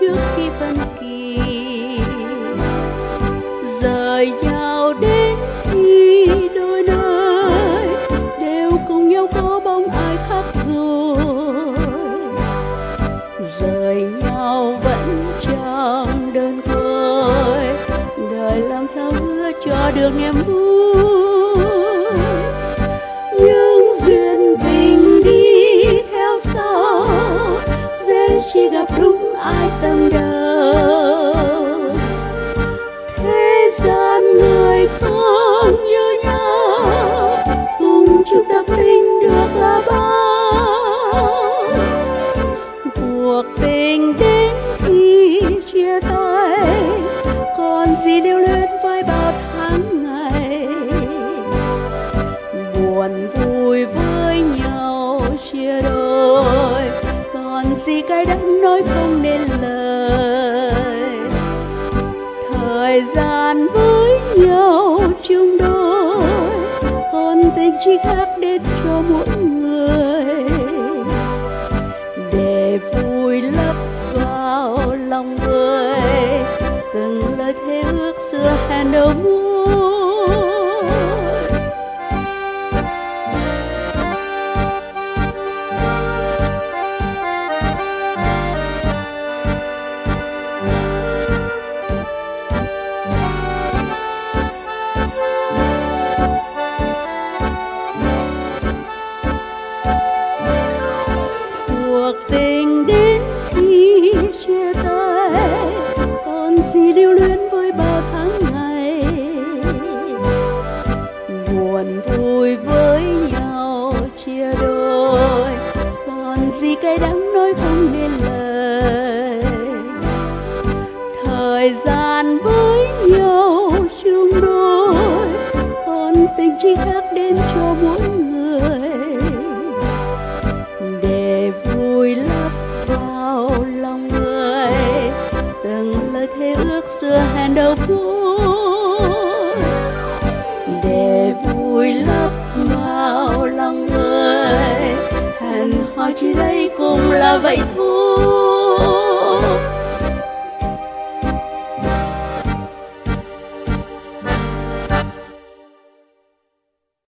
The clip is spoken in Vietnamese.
trước khi phân kỳ. Rời nhau đến khi đôi nơi đều cùng nhau có bóng ai khác rồi. Rời nhau vẫn trong đơn côi đời làm sao hứa cho được niềm vui. Nhưng duyên tình đi theo sau, dễ chỉ gặp đúng ai tâm đầu cái đắng nói không nên lời. Thời gian với nhau chung đôi còn tình chỉ khác đến cho mỗi người. Để vui lấp vào lòng người, từng lời thề ước xưa hẹn đầu mưa. Cuộc tình đến khi chia tay. Còn gì lưu luyến với bao tháng ngày. Buồn vui với nhau chia đôi. Còn gì cay đắng nói không nên lời. Thời gian với nhau chung đôi còn tình chi khác đến cho mỗi lòng người. Từng lời thề ước xưa hẹn đầu vui để vui lấp vào lòng người. Hẹn hò chỉ đây cùng là vậy thôi.